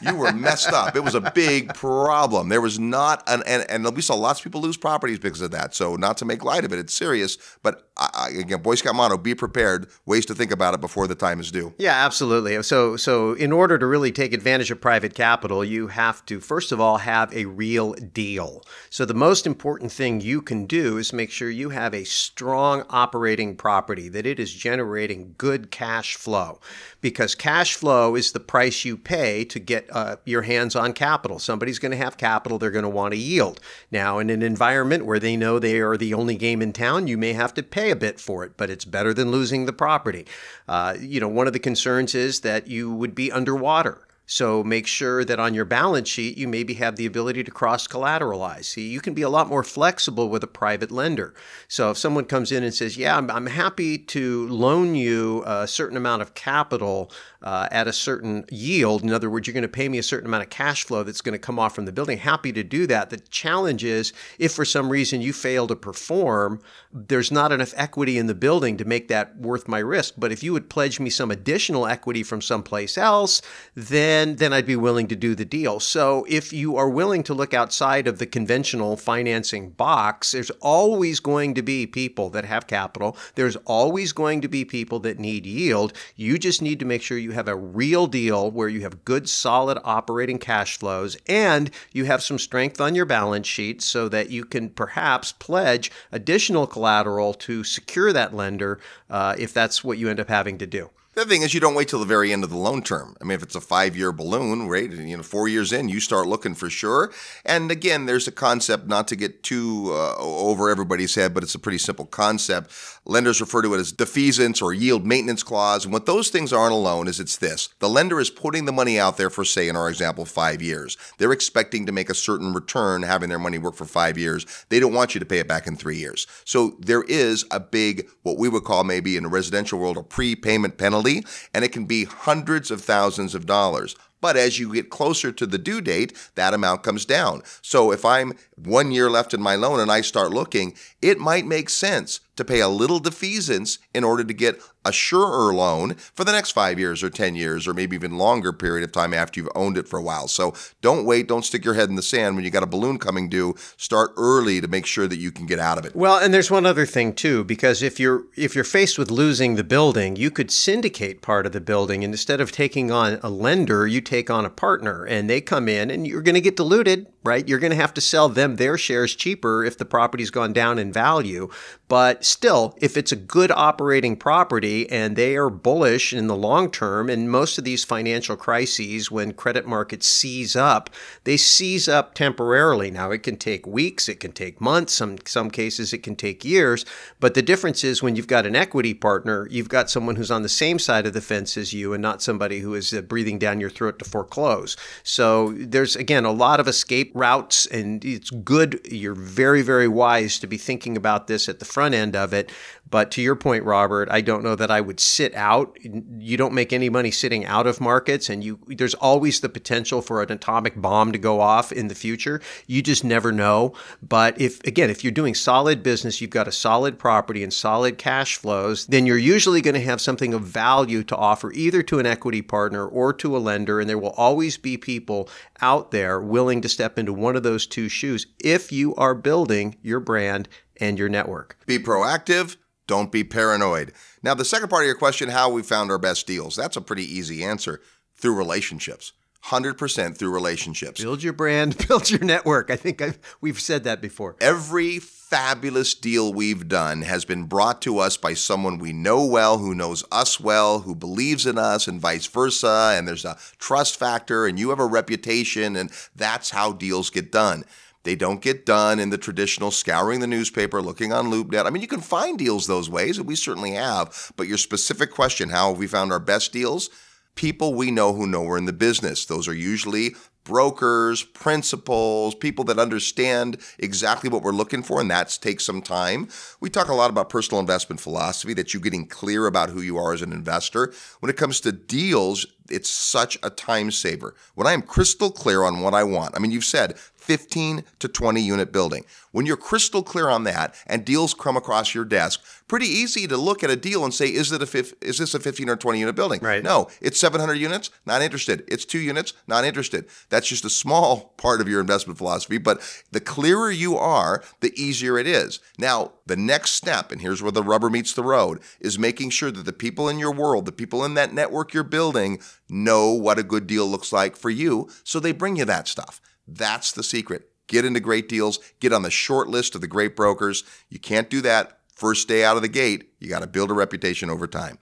you were messed up. It was a big problem. There was not an, and, and we saw lots of people lose properties because of that. So not to make light of it, it's serious. But I, again, Boy Scout motto: be prepared. Ways to think about it before the time is due. Yeah, absolutely. So so in order to really take advantage of private capital, you have to first of all have a real deal. So the most important thing you can do is make sure you have a strong operating property that it is generating good cash flow, because cash flow is the price you pay to get uh, your hands on capital. Somebody's going to have capital, they're going to want to yield. Now, in an environment where they know they are the only game in town, you may have to pay a bit for it, but it's better than losing the property. Uh, you know, one of the concerns is that you would be underwater. So make sure that on your balance sheet, you maybe have the ability to cross collateralize. See, you can be a lot more flexible with a private lender. So if someone comes in and says, Yeah, I'm, I'm happy to loan you a certain amount of capital uh, at a certain yield, in other words, you're going to pay me a certain amount of cash flow that's going to come off from the building, happy to do that. The challenge is if for some reason you fail to perform, there's not enough equity in the building to make that worth my risk. But if you would pledge me some additional equity from someplace else, then then I'd be willing to do the deal. So if you are willing to look outside of the conventional financing box, there's always going to be people that have capital. There's always going to be people that need yield. You just need to make sure you have a real deal where you have good solid operating cash flows and you have some strength on your balance sheet so that you can perhaps pledge additional collateral to secure that lender uh, if that's what you end up having to do. The other thing is you don't wait till the very end of the loan term. I mean, if it's a five-year balloon, right? You know, four years in, you start looking for sure. And again, there's a concept not to get too uh, over everybody's head, but it's a pretty simple concept. Lenders refer to it as defeasance or yield maintenance clause. And what those things are on a loan is it's this: the lender is putting the money out there for, say, in our example, five years. They're expecting to make a certain return, having their money work for five years. They don't want you to pay it back in three years. So there is a big, what we would call maybe in the residential world, a prepayment penalty penalty, and it can be hundreds of thousands of dollars. But as you get closer to the due date, that amount comes down. So if I'm one year left in my loan and I start looking, it might make sense to pay a little defeasance in order to get a surer loan for the next five years or 10 years or maybe even longer period of time after you've owned it for a while. So don't wait. Don't stick your head in the sand when you got a balloon coming due. Start early to make sure that you can get out of it. Well, and there's one other thing too, because if you're if you're faced with losing the building, you could syndicate part of the building. And instead of taking on a lender, you take on a partner and they come in and you're going to get diluted, right? You're going to have to sell them their shares cheaper if the property's gone down in value. But still, if it's a good operating property and they are bullish in the long term, in most of these financial crises, when credit markets seize up, they seize up temporarily. Now, it can take weeks, it can take months, some some cases it can take years. But the difference is when you've got an equity partner, you've got someone who's on the same side of the fence as you, and not somebody who is uh, breathing down your throat to foreclose. So there's again a lot of escape routes, and it's good. You're very very wise to be thinking about this at the front front end of it. But to your point, Robert, I don't know that I would sit out. You don't make any money sitting out of markets, and you there's always the potential for an atomic bomb to go off in the future. You just never know. But if again, if you're doing solid business, you've got a solid property and solid cash flows, then you're usually going to have something of value to offer either to an equity partner or to a lender, and there will always be people out there willing to step into one of those two shoes if you are building your brand and your network. Be proactive. Don't be paranoid. Now, the second part of your question, how we found our best deals, that's a pretty easy answer through relationships. 100% through relationships. Build your brand, build your network. I think I've, we've said that before. Every fabulous deal we've done has been brought to us by someone we know well, who knows us well, who believes in us, and vice versa. And there's a trust factor, and you have a reputation, and that's how deals get done. They don't get done in the traditional scouring the newspaper, looking on LoopNet. I mean, you can find deals those ways, and we certainly have. But your specific question, how have we found our best deals? People we know who know we're in the business. Those are usually brokers, principals, people that understand exactly what we're looking for, and that takes some time. We talk a lot about personal investment philosophy, that you getting clear about who you are as an investor. When it comes to deals, it's such a time saver. When I am crystal clear on what I want, I mean, you've said 15 to 20 unit building. When you're crystal clear on that and deals come across your desk, pretty easy to look at a deal and say, is it a is this a 15 or 20 unit building? Right. No, it's 700 units, not interested. It's two units, not interested. That's just a small part of your investment philosophy, but the clearer you are, the easier it is. Now, the next step, and here's where the rubber meets the road, is making sure that the people in your world, the people in that network you're building, know what a good deal looks like for you, so they bring you that stuff. That's the secret. Get into great deals, get on the short list of the great brokers. You can't do that first day out of the gate. You got to build a reputation over time.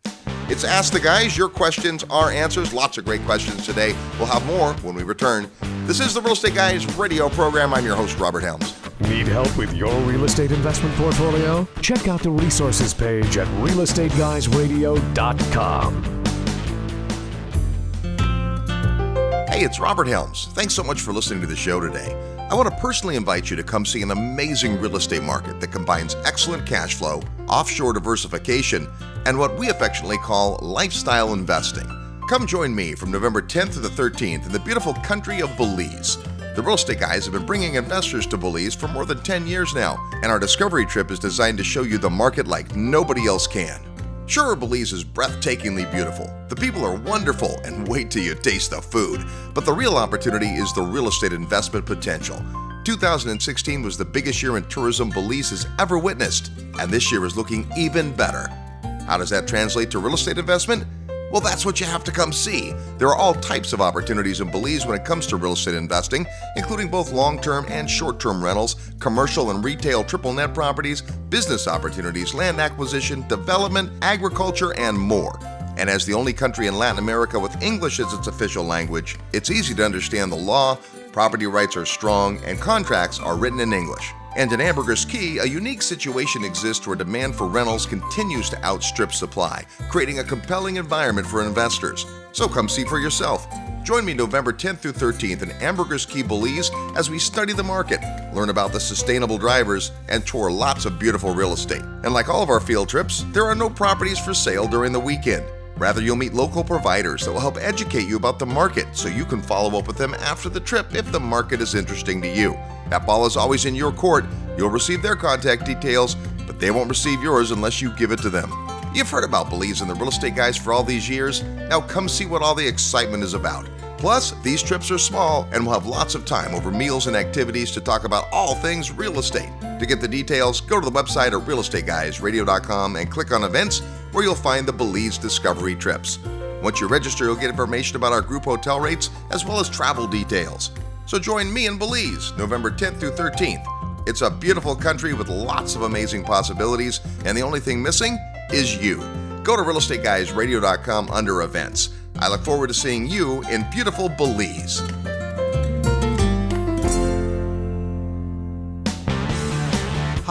It's Ask the Guys. Your questions, our answers. Lots of great questions today. We'll have more when we return. This is the Real Estate Guys radio program. I'm your host, Robert Helms. Need help with your real estate investment portfolio? Check out the resources page at realestateguysradio.com. Hey, it's Robert Helms. Thanks so much for listening to the show today. I want to personally invite you to come see an amazing real estate market that combines excellent cash flow, offshore diversification, and what we affectionately call lifestyle investing. Come join me from November 10th to the 13th in the beautiful country of Belize. The real estate guys have been bringing investors to Belize for more than 10 years now, and our discovery trip is designed to show you the market like nobody else can. Sure, Belize is breathtakingly beautiful. The people are wonderful, and wait till you taste the food. But the real opportunity is the real estate investment potential. 2016 was the biggest year in tourism Belize has ever witnessed, and this year is looking even better. How does that translate to real estate investment? Well, that's what you have to come see. There are all types of opportunities in Belize when it comes to real estate investing, including both long term and short term rentals, commercial and retail triple net properties, business opportunities, land acquisition, development, agriculture, and more. And as the only country in Latin America with English as its official language, it's easy to understand the law, property rights are strong, and contracts are written in English. And in Ambergris Caye, a unique situation exists where demand for rentals continues to outstrip supply, creating a compelling environment for investors. So come see for yourself. Join me November 10th through 13th in Ambergris Caye, Belize as we study the market, learn about the sustainable drivers, and tour lots of beautiful real estate. And like all of our field trips, there are no properties for sale during the weekend. Rather, you'll meet local providers that will help educate you about the market so you can follow up with them after the trip if the market is interesting to you. That ball is always in your court. You'll receive their contact details, but they won't receive yours unless you give it to them. You've heard about Belize and the real estate guys for all these years. Now come see what all the excitement is about. Plus, these trips are small and we'll have lots of time over meals and activities to talk about all things real estate. To get the details, go to the website at realestateguysradio.com and click on events where you'll find the Belize Discovery trips. Once you register, you'll get information about our group hotel rates as well as travel details. So join me in Belize November 10th through 13th. It's a beautiful country with lots of amazing possibilities, and the only thing missing is you. Go to realestateguysradio.com under events. I look forward to seeing you in beautiful Belize.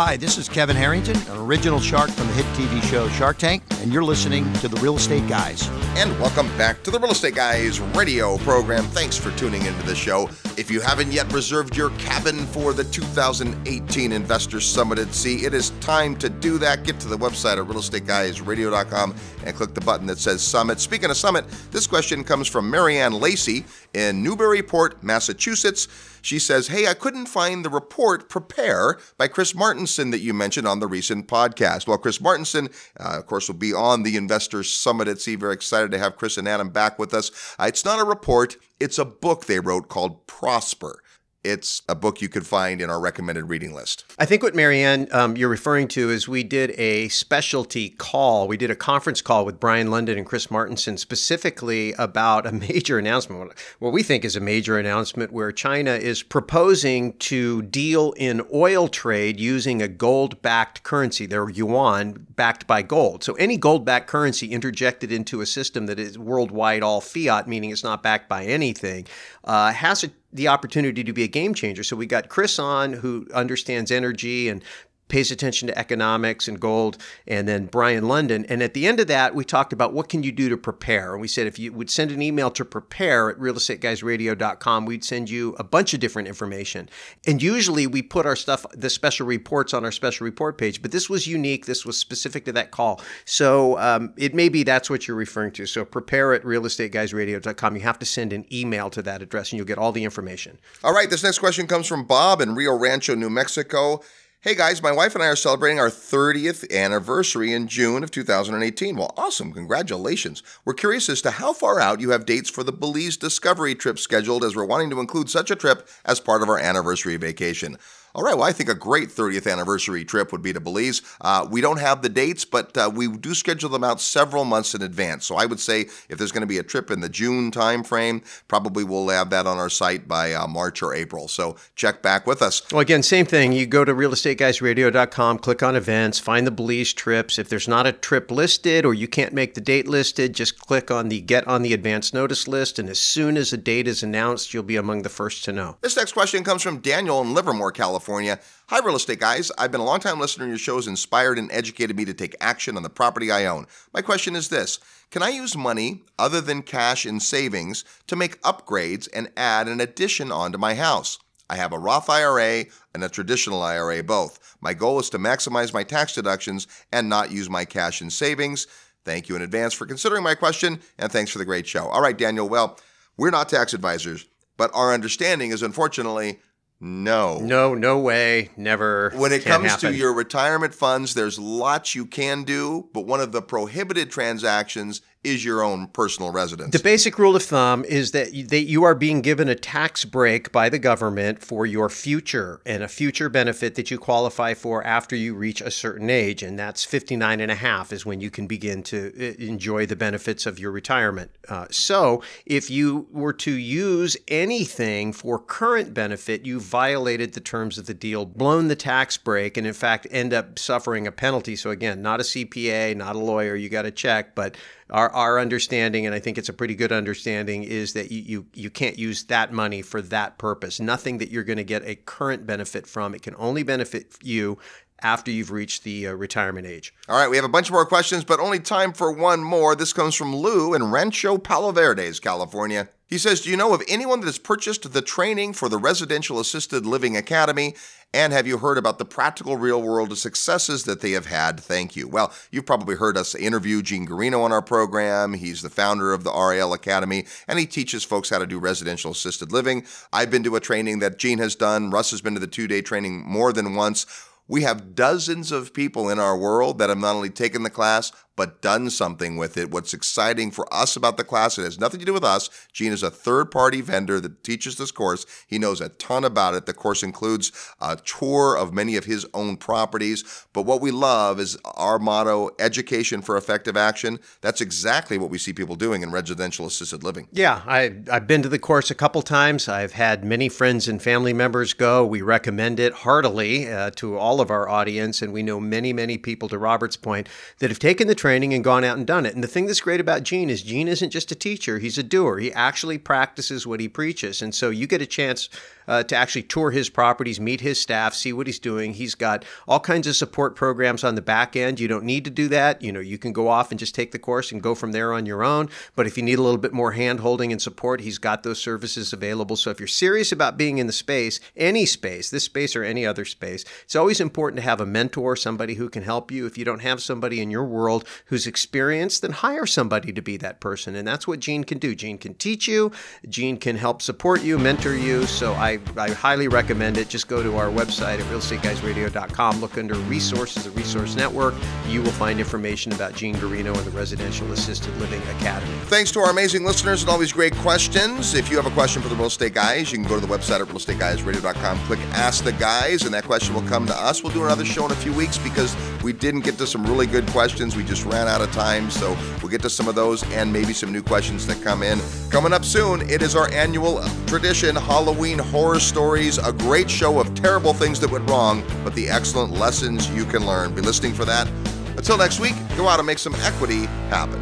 Hi, this is Kevin Harrington, an original shark from the hit TV show Shark Tank, and you're listening to The Real Estate Guys. And welcome back to the Real Estate Guys radio program. Thanks for tuning into the show. If you haven't yet reserved your cabin for the 2018 Investor Summit at Sea, it is time to do that. Get to the website at realestateguysradio.com and click the button that says Summit. Speaking of Summit, this question comes from Marianne Lacey in Newburyport, Massachusetts. She says, Hey, I couldn't find the report Prepare by Chris Martenson that you mentioned on the recent podcast. Well, Chris Martenson, uh, of course, will be on the Investor Summit at Sea. Very excited to have Chris and Adam back with us. Uh, it's not a report, it's a book they wrote called Prosper. It's a book you could find in our recommended reading list. I think what Marianne um, you're referring to is we did a specialty call. We did a conference call with Brien Lundin and Chris Martenson specifically about a major announcement, what we think is a major announcement, where China is proposing to deal in oil trade using a gold backed currency, their yuan backed by gold. So any gold backed currency interjected into a system that is worldwide all fiat, meaning it's not backed by anything, uh, has a the opportunity to be a game changer. So we got Chris on who understands energy and pays attention to economics and gold, and then Brien Lundin. And at the end of that, we talked about what can you do to prepare. And we said if you would send an email to prepare at realestateguysradio.com, we'd send you a bunch of different information. And usually we put our stuff, the special reports on our special report page, but this was unique. This was specific to that call. So um, it may be that's what you're referring to. So prepare at realestateguysradio.com. You have to send an email to that address and you'll get all the information. All right, this next question comes from Bob in Rio Rancho, New Mexico. Hey guys, my wife and I are celebrating our 30th anniversary in June of 2018. Well, awesome. Congratulations. We're curious as to how far out you have dates for the Belize Discovery trip scheduled as we're wanting to include such a trip as part of our anniversary vacation. All right, well, I think a great 30th anniversary trip would be to Belize. Uh, we don't have the dates, but uh, we do schedule them out several months in advance. So I would say if there's going to be a trip in the June timeframe, probably we'll have that on our site by uh, March or April. So check back with us. Well, again, same thing. You go to realestateguysradio.com, click on events, find the Belize trips. If there's not a trip listed or you can't make the date listed, just click on the Get on the Advance Notice list. And as soon as a date is announced, you'll be among the first to know. This next question comes from Daniel in Livermore, California. California. Hi, real estate guys. I've been a long time listener. Your shows inspired and educated me to take action on the property I own. My question is this Can I use money other than cash in savings to make upgrades and add an addition onto my house? I have a Roth IRA and a traditional IRA both. My goal is to maximize my tax deductions and not use my cash in savings. Thank you in advance for considering my question, and thanks for the great show. All right, Daniel. Well, we're not tax advisors, but our understanding is unfortunately no. No, no way. Never. When it comes happen. to your retirement funds, there's lots you can do, but one of the prohibited transactions is your own personal residence. The basic rule of thumb is that you, that you are being given a tax break by the government for your future and a future benefit that you qualify for after you reach a certain age. And that's 59 and a half is when you can begin to uh, enjoy the benefits of your retirement. Uh, so if you were to use anything for current benefit, you violated the terms of the deal, blown the tax break, and in fact end up suffering a penalty. So again, not a CPA, not a lawyer, you got to check, but our, our understanding, and I think it's a pretty good understanding, is that you, you, you can't use that money for that purpose. Nothing that you're going to get a current benefit from. It can only benefit you after you've reached the uh, retirement age. All right, we have a bunch more questions, but only time for one more. This comes from Lou in Rancho Palo Verdes, California. He says, Do you know of anyone that has purchased the training for the Residential Assisted Living Academy? And have you heard about the practical real world successes that they have had? Thank you. Well, you've probably heard us interview Gene Guarino on our program. He's the founder of the RAL Academy, and he teaches folks how to do residential assisted living. I've been to a training that Gene has done. Russ has been to the two day training more than once. We have dozens of people in our world that have not only taken the class, but done something with it. What's exciting for us about the class, it has nothing to do with us. Gene is a third party vendor that teaches this course. He knows a ton about it. The course includes a tour of many of his own properties. But what we love is our motto education for effective action. That's exactly what we see people doing in residential assisted living. Yeah, I, I've been to the course a couple times. I've had many friends and family members go. We recommend it heartily uh, to all of our audience, and we know many, many people, to Robert's point, that have taken the training and gone out and done it. And the thing that's great about Gene is Gene isn't just a teacher, he's a doer. He actually practices what he preaches. And so you get a chance uh, to actually tour his properties, meet his staff, see what he's doing. He's got all kinds of support programs on the back end. You don't need to do that. You know, you can go off and just take the course and go from there on your own. But if you need a little bit more hand holding and support, he's got those services available. So if you're serious about being in the space, any space, this space or any other space, it's always important to have a mentor, somebody who can help you. If you don't have somebody in your world who's experienced, then hire somebody to be that person. And that's what Gene can do. Gene can teach you, Gene can help support you, mentor you. So I, I highly recommend it. Just go to our website at realestateguysradio.com, look under resources, the resource network. You will find information about Gene Guarino and the Residential Assisted Living Academy. Thanks to our amazing listeners and all these great questions. If you have a question for the Real Estate Guys, you can go to the website at realestateguysradio.com, click Ask the Guys, and that question will come to us. We'll do another show in a few weeks because we didn't get to some really good questions. We just ran out of time, so we'll get to some of those and maybe some new questions that come in. Coming up soon, it is our annual tradition Halloween Horror Stories, a great show of terrible things that went wrong, but the excellent lessons you can learn. Be listening for that. Until next week, go out and make some equity happen.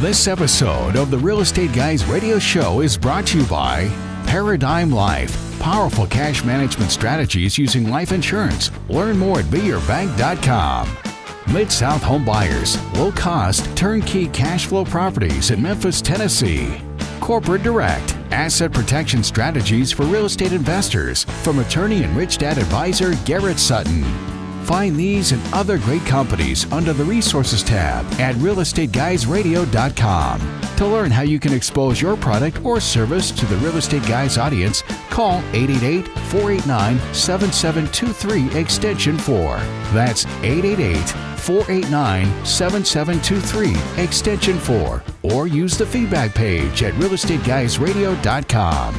This episode of the Real Estate Guys radio show is brought to you by Paradigm Life. Powerful cash management strategies using life insurance. Learn more at beyourbank.com. Mid South Home Buyers. Low cost, turnkey cash flow properties in Memphis, Tennessee. Corporate Direct. Asset protection strategies for real estate investors. From attorney and rich dad advisor Garrett Sutton. Find these and other great companies under the Resources tab at realestateguysradio.com. To learn how you can expose your product or service to the Real Estate Guys audience, call 888 489 7723 Extension 4. That's 888 489 7723 Extension 4. Or use the feedback page at realestateguysradio.com.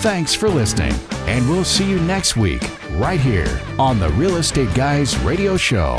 Thanks for listening, and we'll see you next week right here on the Real Estate Guys Radio Show.